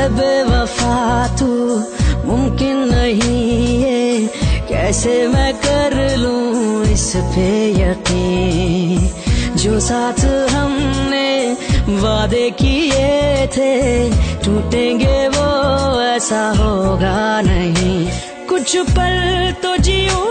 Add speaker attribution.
Speaker 1: है बेवफा तू मुमकिन नहीं ये कैसे मैं कर लूँ इस पे यकीन? जो साथ हमने वादे किए थे, टूटेंगे वो ऐसा होगा नहीं। कुछ पल तो जियो